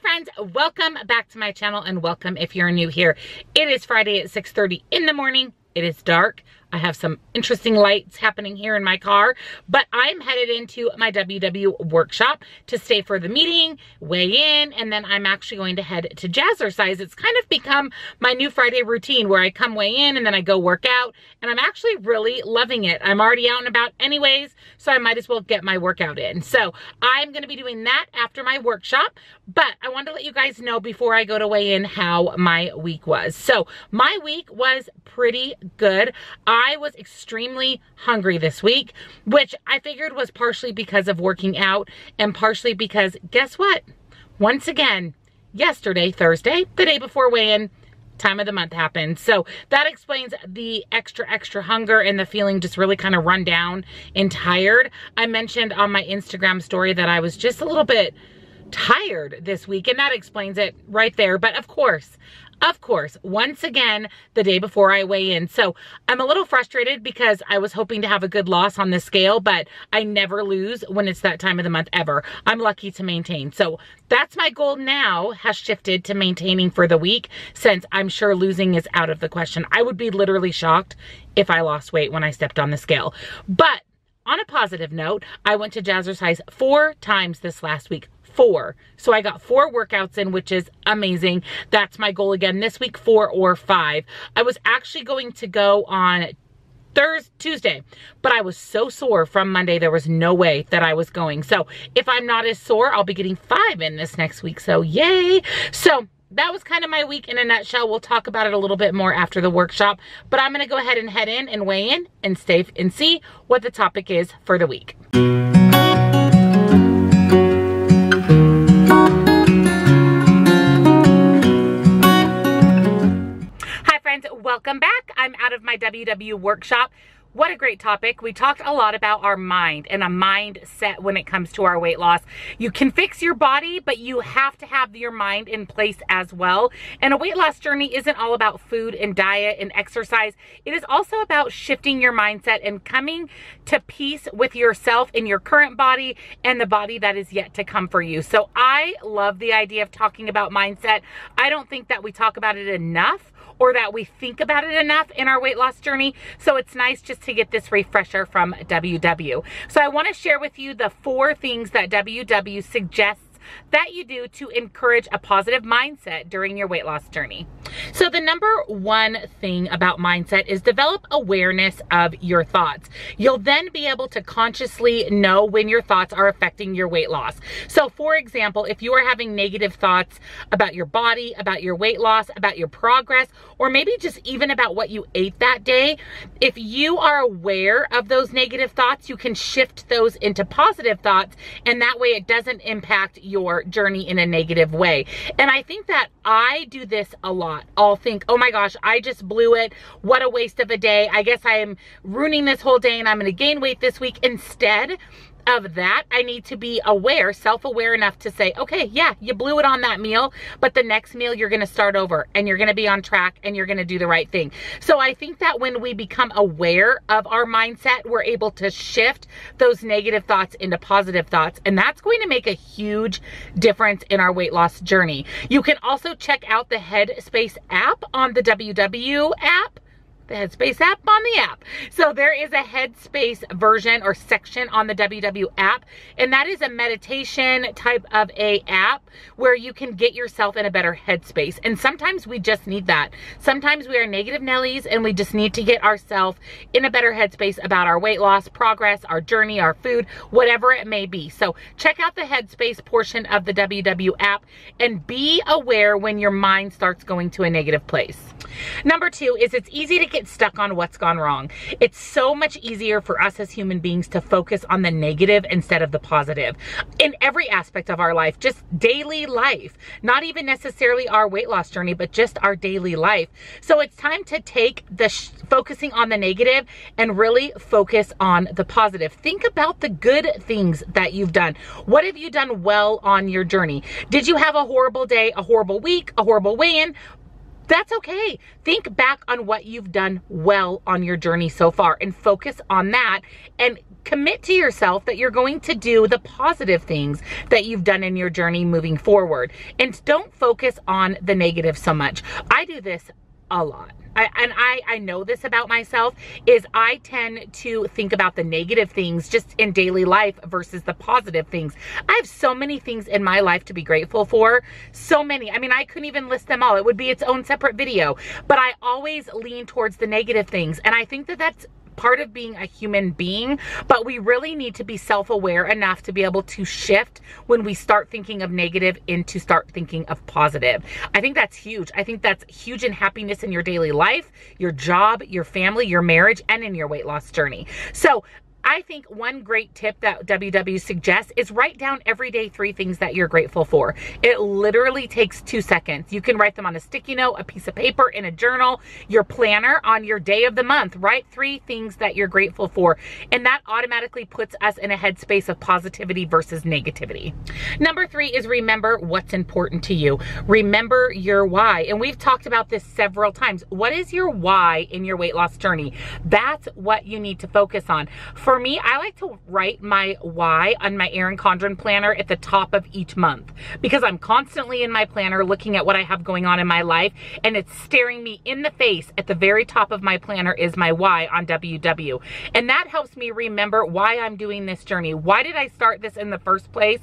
friends, welcome back to my channel and welcome if you're new here. It is Friday at 6.30 in the morning. It is dark. I have some interesting lights happening here in my car, but I'm headed into my WW workshop to stay for the meeting, weigh in, and then I'm actually going to head to Jazzercise. It's kind of become my new Friday routine where I come weigh in and then I go work out, and I'm actually really loving it. I'm already out and about anyways, so I might as well get my workout in. So I'm gonna be doing that after my workshop, but I wanted to let you guys know before I go to weigh in how my week was. So my week was pretty good. Was extremely hungry this week, which I figured was partially because of working out and partially because guess what? Once again, yesterday, Thursday, the day before weigh-in, time of the month happened. So that explains the extra, extra hunger and the feeling just really kind of run down and tired. I mentioned on my Instagram story that I was just a little bit tired this week and that explains it right there. But of course, of course, once again, the day before I weigh in. So I'm a little frustrated because I was hoping to have a good loss on the scale, but I never lose when it's that time of the month ever. I'm lucky to maintain. So that's my goal now has shifted to maintaining for the week since I'm sure losing is out of the question. I would be literally shocked if I lost weight when I stepped on the scale. But on a positive note, I went to Jazzercise four times this last week four. So I got four workouts in, which is amazing. That's my goal again this week, four or five. I was actually going to go on Thursday, Tuesday, but I was so sore from Monday, there was no way that I was going. So if I'm not as sore, I'll be getting five in this next week. So yay. So that was kind of my week in a nutshell. We'll talk about it a little bit more after the workshop, but I'm going to go ahead and head in and weigh in and stay and see what the topic is for the week. My WW workshop. What a great topic. We talked a lot about our mind and a mindset when it comes to our weight loss. You can fix your body, but you have to have your mind in place as well. And a weight loss journey isn't all about food and diet and exercise. It is also about shifting your mindset and coming to peace with yourself in your current body and the body that is yet to come for you. So I love the idea of talking about mindset. I don't think that we talk about it enough or that we think about it enough in our weight loss journey. So it's nice just to get this refresher from WW. So I wanna share with you the four things that WW suggests that you do to encourage a positive mindset during your weight loss journey. So the number one thing about mindset is develop awareness of your thoughts. You'll then be able to consciously know when your thoughts are affecting your weight loss. So for example, if you are having negative thoughts about your body, about your weight loss, about your progress, or maybe just even about what you ate that day, if you are aware of those negative thoughts, you can shift those into positive thoughts and that way it doesn't impact your your journey in a negative way. And I think that I do this a lot. I'll think, oh my gosh, I just blew it. What a waste of a day. I guess I am ruining this whole day and I'm going to gain weight this week. Instead, of that, I need to be aware, self-aware enough to say, okay, yeah, you blew it on that meal, but the next meal you're gonna start over and you're gonna be on track and you're gonna do the right thing. So I think that when we become aware of our mindset, we're able to shift those negative thoughts into positive thoughts. And that's going to make a huge difference in our weight loss journey. You can also check out the Headspace app on the WW app the Headspace app on the app. So there is a Headspace version or section on the WW app, and that is a meditation type of a app where you can get yourself in a better headspace. And sometimes we just need that. Sometimes we are negative Nellies and we just need to get ourselves in a better headspace about our weight loss, progress, our journey, our food, whatever it may be. So check out the Headspace portion of the WW app and be aware when your mind starts going to a negative place. Number two is it's easy to get stuck on what's gone wrong. It's so much easier for us as human beings to focus on the negative instead of the positive in every aspect of our life, just daily life, not even necessarily our weight loss journey, but just our daily life. So it's time to take the focusing on the negative and really focus on the positive. Think about the good things that you've done. What have you done well on your journey? Did you have a horrible day, a horrible week, a horrible weigh-in? That's okay. Think back on what you've done well on your journey so far and focus on that and commit to yourself that you're going to do the positive things that you've done in your journey moving forward. And don't focus on the negative so much. I do this a lot. I, and I, I know this about myself is I tend to think about the negative things just in daily life versus the positive things. I have so many things in my life to be grateful for. So many. I mean, I couldn't even list them all. It would be its own separate video, but I always lean towards the negative things. And I think that that's part of being a human being, but we really need to be self-aware enough to be able to shift when we start thinking of negative into start thinking of positive. I think that's huge. I think that's huge in happiness in your daily life, your job, your family, your marriage, and in your weight loss journey. So I think one great tip that WW suggests is write down every day three things that you're grateful for. It literally takes two seconds. You can write them on a sticky note, a piece of paper, in a journal, your planner on your day of the month. Write three things that you're grateful for. And that automatically puts us in a headspace of positivity versus negativity. Number three is remember what's important to you. Remember your why. And we've talked about this several times. What is your why in your weight loss journey? That's what you need to focus on. For for me, I like to write my why on my Erin Condren planner at the top of each month because I'm constantly in my planner looking at what I have going on in my life and it's staring me in the face at the very top of my planner is my why on WW. And that helps me remember why I'm doing this journey. Why did I start this in the first place?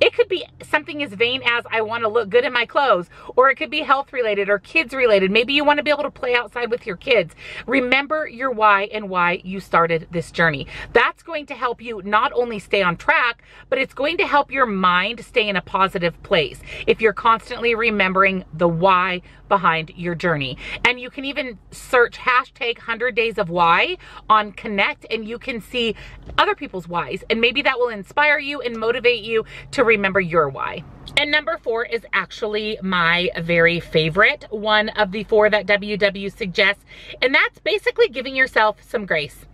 It could be something as vain as I want to look good in my clothes or it could be health related or kids related. Maybe you want to be able to play outside with your kids. Remember your why and why you started this journey. That's going to help you not only stay on track, but it's going to help your mind stay in a positive place. If you're constantly remembering the why behind your journey. And you can even search hashtag 100 days of why on Connect and you can see other people's whys. And maybe that will inspire you and motivate you to remember your why. And number four is actually my very favorite one of the four that WW suggests. And that's basically giving yourself some grace.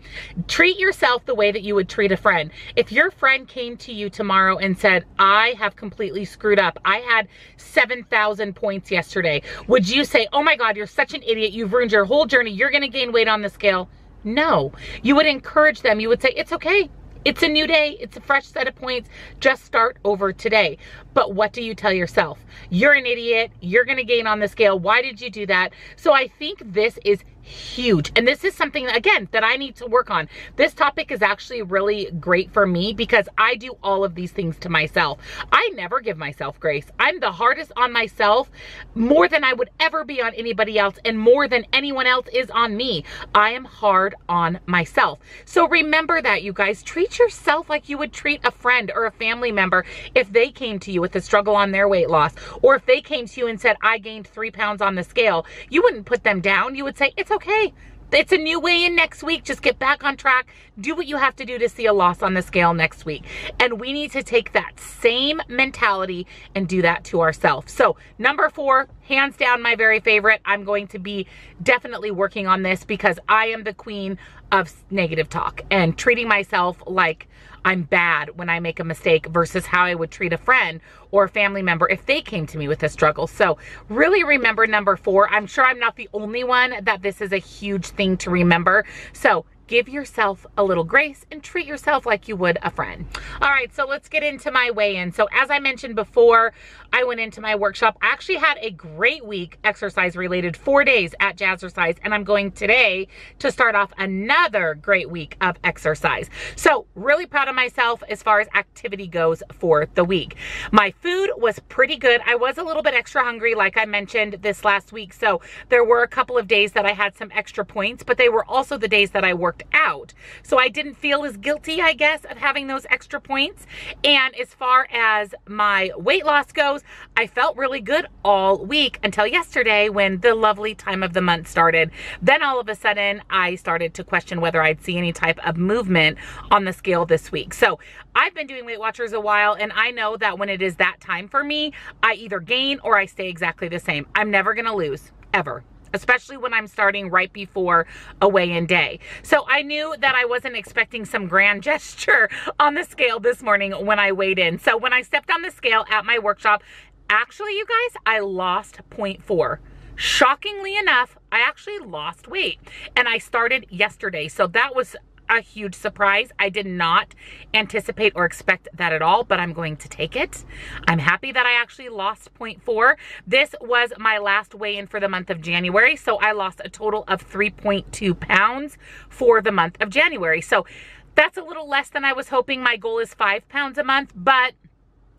Treat yourself the way that you would treat a friend. If your friend came to you tomorrow and said, I have completely screwed up. I had 7,000 points yesterday. Would you say, oh my God, you're such an idiot. You've ruined your whole journey. You're going to gain weight on the scale. No, you would encourage them. You would say, it's okay. It's a new day. It's a fresh set of points. Just start over today. But what do you tell yourself? You're an idiot. You're going to gain on the scale. Why did you do that? So I think this is huge. And this is something, again, that I need to work on. This topic is actually really great for me because I do all of these things to myself. I never give myself grace. I'm the hardest on myself more than I would ever be on anybody else and more than anyone else is on me. I am hard on myself. So remember that, you guys. Treat yourself like you would treat a friend or a family member if they came to you with a struggle on their weight loss or if they came to you and said, I gained three pounds on the scale. You wouldn't put them down. You would say, it's okay. It's a new weigh in next week. Just get back on track. Do what you have to do to see a loss on the scale next week. And we need to take that same mentality and do that to ourselves. So, number four, hands down, my very favorite. I'm going to be definitely working on this because I am the queen of negative talk and treating myself like I'm bad when I make a mistake versus how I would treat a friend or a family member if they came to me with a struggle. So really remember number four. I'm sure I'm not the only one that this is a huge thing to remember. So give yourself a little grace and treat yourself like you would a friend. All right, so let's get into my weigh-in. So as I mentioned before, I went into my workshop. I actually had a great week exercise related, four days at Jazzercise, and I'm going today to start off another great week of exercise. So really proud of myself as far as activity goes for the week. My food was pretty good. I was a little bit extra hungry, like I mentioned this last week. So there were a couple of days that I had some extra points, but they were also the days that I worked worked out. So I didn't feel as guilty, I guess, of having those extra points. And as far as my weight loss goes, I felt really good all week until yesterday when the lovely time of the month started. Then all of a sudden, I started to question whether I'd see any type of movement on the scale this week. So I've been doing Weight Watchers a while and I know that when it is that time for me, I either gain or I stay exactly the same. I'm never gonna lose, ever especially when I'm starting right before a weigh-in day. So I knew that I wasn't expecting some grand gesture on the scale this morning when I weighed in. So when I stepped on the scale at my workshop, actually you guys, I lost 0.4. Shockingly enough, I actually lost weight and I started yesterday. So that was a huge surprise. I did not anticipate or expect that at all, but I'm going to take it. I'm happy that I actually lost 0.4. This was my last weigh-in for the month of January, so I lost a total of 3.2 pounds for the month of January. So that's a little less than I was hoping. My goal is five pounds a month, but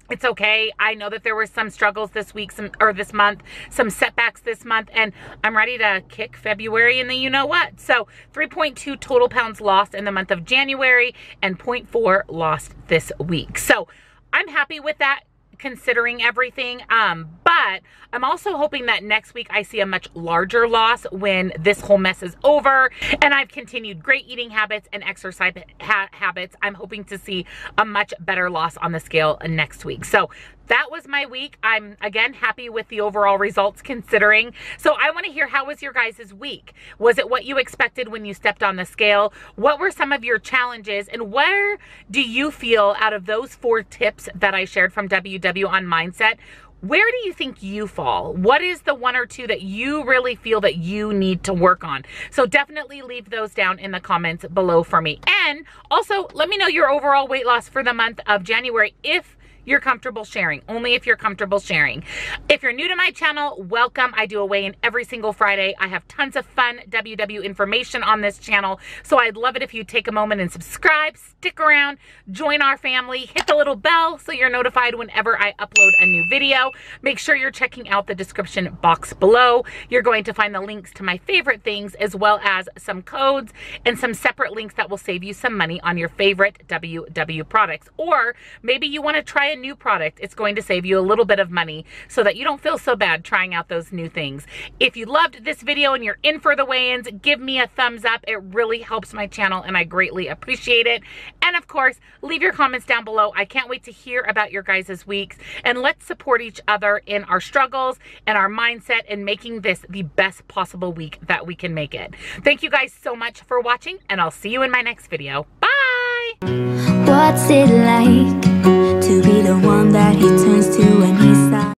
it's okay. I know that there were some struggles this week, some or this month, some setbacks this month, and I'm ready to kick February and then you know what. So 3.2 total pounds lost in the month of January and 0.4 lost this week. So I'm happy with that considering everything. Um, but I'm also hoping that next week I see a much larger loss when this whole mess is over and I've continued great eating habits and exercise ha habits. I'm hoping to see a much better loss on the scale next week. So that was my week. I'm again happy with the overall results considering. So I want to hear how was your guys' week? Was it what you expected when you stepped on the scale? What were some of your challenges and where do you feel out of those four tips that I shared from WW on mindset? where do you think you fall? What is the one or two that you really feel that you need to work on? So definitely leave those down in the comments below for me. And also let me know your overall weight loss for the month of January if you're comfortable sharing. Only if you're comfortable sharing. If you're new to my channel, welcome. I do a weigh-in every single Friday. I have tons of fun WW information on this channel. So I'd love it if you take a moment and subscribe, stick around, join our family, hit the little bell so you're notified whenever I upload a new video. Make sure you're checking out the description box below. You're going to find the links to my favorite things as well as some codes and some separate links that will save you some money on your favorite WW products. Or maybe you want to try a new product, it's going to save you a little bit of money so that you don't feel so bad trying out those new things. If you loved this video and you're in for the weigh-ins, give me a thumbs up. It really helps my channel and I greatly appreciate it. And of course, leave your comments down below. I can't wait to hear about your guys' weeks and let's support each other in our struggles and our mindset and making this the best possible week that we can make it. Thank you guys so much for watching and I'll see you in my next video. Bye! What's it like? to be the one that he turns to when he's sad